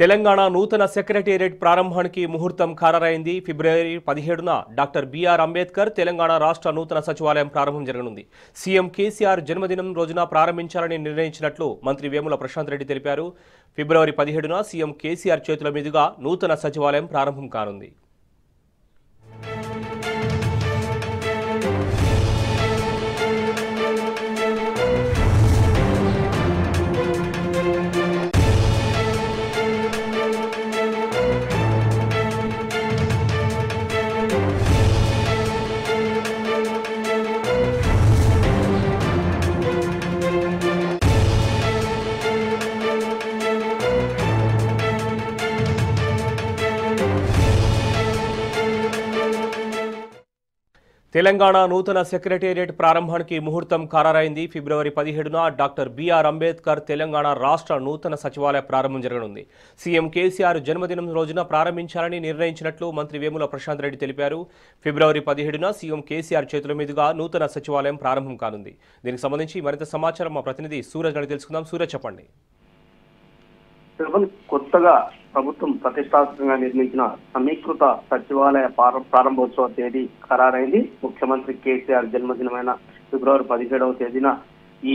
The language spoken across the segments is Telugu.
తెలంగాణ నూతన సెక్రటేరియట్ ప్రారంభానికి ముహూర్తం ఖరారైంది. ఫిబ్రవరి పదిహేడున డాక్టర్ బిఆర్ అంబేద్కర్ తెలంగాణ రాష్ట్ర నూతన సచివాలయం ప్రారంభం జరగనుంది. సీఎం కేసీఆర్ జన్మదినం రోజున ప్రారంభించాలని నిర్ణయించినట్లు మంత్రి వేముల ప్రశాంత్ రెడ్డి తెలిపారు. ఫిబ్రవరి పదిహేడున సీఎం కేసీఆర్ చేతుల మీదుగా నూతన సచివాలయం ప్రారంభం కానుంది. తెలంగాణ నూతన సెక్రటేరియట్ ప్రారంభానికి ముహూర్తం ఖరారైంది. ఫిబ్రవరి పదిహేడున డాక్టర్ బిఆర్ అంబేద్కర్ తెలంగాణ రాష్ట్ర నూతన సచివాలయ ప్రారంభం జరగనుంది. సీఎం కేసీఆర్ జన్మదినం రోజున ప్రారంభించాలని నిర్ణయించినట్లు మంత్రి వేముల ప్రశాంత్ రెడ్డి తెలిపారు. ఫిబ్రవరి పదిహేడున సీఎం కేసీఆర్ చేతుల మీదుగా నూతన సచివాలయం ప్రారంభం కానుంది. దీనికి సంబంధించి మరింత సమాచారం మా ప్రతినిధి సూరజ్ అడిగి తెలుసుకుందాం. సూరజ్ చెప్పండి. కొత్తగా ప్రభుత్వం ప్రతిష్టాత్మకంగా నిర్మించిన సమీకృత సచివాలయ ప్రారంభోత్సవ తేదీ ఖరారైంది. ముఖ్యమంత్రి కేసీఆర్ జన్మదినమైన ఫిబ్రవరి పదిహేడవ తేదీన ఈ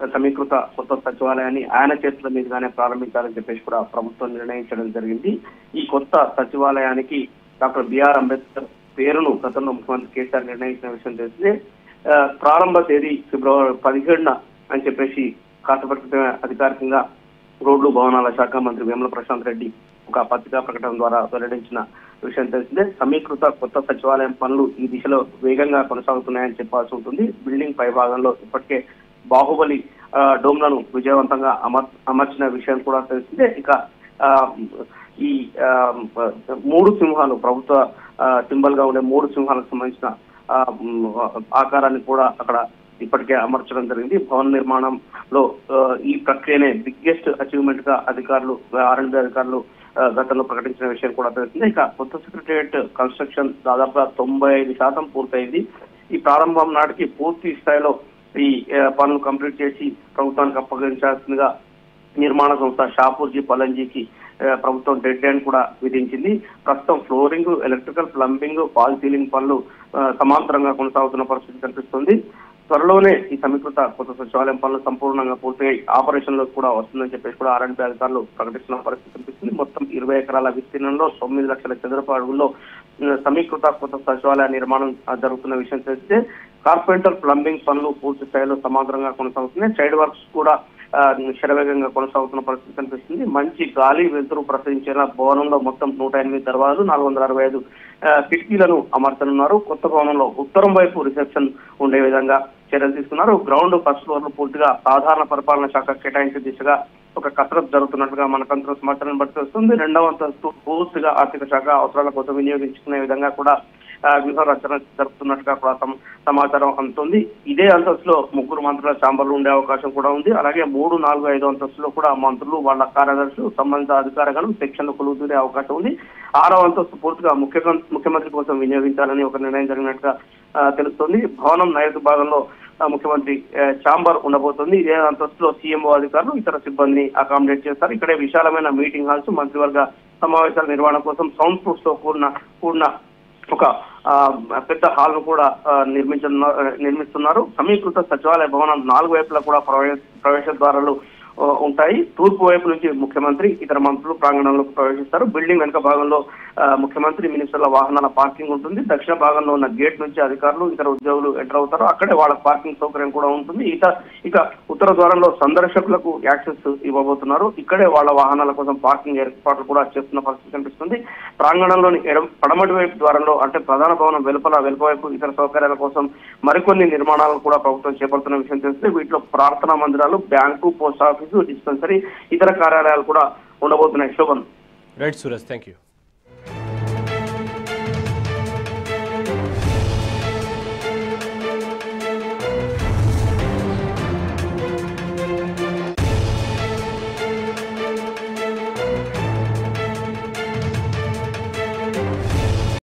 సమీకృత కొత్త సచివాలయాన్ని ఆయన చేతుల మీదుగానే ప్రారంభించాలని చెప్పేసి కూడా ప్రభుత్వం నిర్ణయించడం జరిగింది. ఈ కొత్త సచివాలయానికి డాక్టర్ బిఆర్ అంబేద్కర్ పేరును గతంలో ముఖ్యమంత్రి కేసీఆర్ నిర్ణయించిన విషయం తెలిసిందే ప్రారంభ తేదీ ఫిబ్రవరి పదిహేడున అని చెప్పేసి కాసేపటి అధికారికంగా రోడ్లు భవనాల శాఖ మంత్రి వేముల ప్రశాంత్ రెడ్డి ఒక పత్రికా ప్రకటన ద్వారా వెల్లడించిన విషయం తెలిసిందే. సమీకృత కొత్త సచివాలయం పనులు ఈ దిశలో వేగంగా కొనసాగుతున్నాయని చెప్పాల్సి ఉంటుంది. బిల్డింగ్ పై భాగంలో ఇప్పటికే బాహుబలి డోమ్లను విజయవంతంగా అమర్ అమర్చిన విషయం కూడా తెలిసిందే. ఇక ఈ మూడు సింహాలు ప్రభుత్వ సింబల్గా ఉండే మూడు సింహాలకు సంబంధించిన ఆకారాన్ని కూడా అక్కడ ఇప్పటికే అమర్చడం జరిగింది. భవన నిర్మాణంలో ఈ ప్రక్రియనే బిగ్గెస్ట్ అచీవ్మెంట్గా అధికారులు ఆర్ఎండ్బి అధికారులు గతంలో ప్రకటించిన విషయం కూడా తెలిసింది. ఇక కొత్త సెక్రటరియట్ కన్స్ట్రక్షన్ దాదాపుగా తొంభై ఐదు శాతం పూర్తయింది. ఈ ప్రారంభం నాటికి పూర్తి స్థాయిలో ఈ పనులు కంప్లీట్ చేసి ప్రభుత్వానికి అప్పగించాల్సిందిగా నిర్మాణ సంస్థ షాపూర్జీ పలంజీకి ప్రభుత్వం డెడ్ లైన్ కూడా విధించింది. ప్రస్తుతం flooring electrical plumbing false ceiling పనులు సమాంతరంగా కొనసాగుతున్న పరిస్థితి కనిపిస్తుంది. త్వరలోనే ఈ సమీకృత కొత్త సచివాలయం పనులు సంపూర్ణంగా పూర్తయి ఆపరేషన్లో కూడా వస్తుందని చెప్పేసి కూడా ఆర్ఎండ్పీ అధికారులు ప్రకటిస్తున్న పరిస్థితి కనిపిస్తుంది. మొత్తం ఇరవై ఎకరాల విస్తీర్ణంలో తొమ్మిది లక్షల చదరపు అడుగుల్లో సమీకృత కొత్త సచివాలయ నిర్మాణం జరుగుతున్న విషయం తెలిస్తే కార్పెంటర్ ప్లంబింగ్ పనులు పూర్తి స్థాయిలో సమగ్రంగా కొనసాగుతున్నాయి. సైడ్ వర్క్స్ కూడా శరవేగంగా కొనసాగుతున్న పరిస్థితి కనిపిస్తుంది. మంచి గాలి వెలుతురు ప్రసరించేలా భవనంలో మొత్తం నూట ఎనిమిది దర్వాజలు నాలుగు వందల అరవై ఐదు కిటికీలను అమర్చనున్నారు. కొత్త భవనంలో ఉత్తరం వైపు రిసెప్షన్ ఉండే విధంగా చర్యలు తీసుకున్నారు. గ్రౌండ్ ఫస్ట్ ఫ్లోర్ పూర్తిగా సాధారణ పరిపాలన శాఖ కేటాయించే దిశగా ఒక కసరత్తు జరుగుతున్నట్టుగా మనకంతా సమాచారం బట్టి వస్తుంది రెండవ అంతస్తు పూర్తిగా ఆర్థిక శాఖ అవసరాల కోసం వినియోగించుకునే విధంగా కూడా వ్యూహ రచన జరుపుతున్నట్టుగా కూడా సమాచారం అందుతుంది. ఇదే అంతస్తులో ముగ్గురు మంత్రుల ఛాంబర్లు ఉండే అవకాశం కూడా ఉంది. అలాగే మూడు నాలుగు ఐదు అంతస్తులో కూడా మంత్రులు వాళ్ళ కార్యదర్శులు సంబంధిత అధికారులు శిక్షణలు కొలుగుతుండే అవకాశం ఉంది. ఆరవ అంతస్తు పూర్తిగా ముఖ్య ముఖ్యమంత్రి కోసం వినియోగించాలని ఒక నిర్ణయం జరిగినట్టుగా తెలుస్తుంది. భవనం నైరుతి భాగంలో ముఖ్యమంత్రి ఛాంబర్ ఉండబోతుంది. ఇదే అంతస్తులో సీఎంఓ అధికారులు ఇతర సిబ్బందిని అకామిడేట్ చేస్తారు. ఇక్కడే విశాలమైన మీటింగ్ హాల్స్ మంత్రివర్గ సమావేశాల నిర్వహణ కోసం సౌండ్ ప్రూఫ్తో కూడిన కూడిన ఒక పెద్ద హాల్ను కూడా ఆ, నిర్మిస్తున్నారు. సమీకృత సచివాలయ భవనం నాలుగు వైపులా కూడా ప్రవేశ ప్రవేశ ద్వారాలు ఉంటాయి. తూర్పు వైపు నుంచి ముఖ్యమంత్రి ఇతర మంత్రులు ప్రాంగణంలోకి ప్రవేశిస్తారు. బిల్డింగ్ వెనుక భాగంలో ముఖ్యమంత్రి మినిస్టర్ల వాహనాల పార్కింగ్ ఉంటుంది. దక్షిణ భాగంలో ఉన్న గేట్ నుంచి అధికారులు ఇతర ఉద్యోగులు ఎంటర్ అవుతారు. అక్కడే వాళ్ళ పార్కింగ్ సౌకర్యం కూడా ఉంటుంది. ఇక ఇక ఉత్తర ద్వారంలో సందర్శకులకు యాక్సెస్ ఇవ్వబోతున్నారు. ఇక్కడే వాళ్ళ వాహనాల కోసం పార్కింగ్ ఏర్పాట్లు కూడా చేస్తున్న పరిస్థితి కనిపిస్తుంది. ప్రాంగణంలోని ఎడం పడమటి వైపు ద్వారంలో అంటే ప్రధాన భవనం వెలుపల వెలుపవైపు ఇతర సౌకర్యాల కోసం మరికొన్ని నిర్మాణాలను కూడా ప్రభుత్వం చేపడుతున్న విషయం తెలిస్తే వీటిలో ప్రార్థనా మందిరాలు బ్యాంకు పోస్ట్ ఆఫీసు డిస్పెన్సరీ ఇతర కార్యాలయాలు కూడా ఉండబోతున్నాయి. Shobhan right Suraj thank you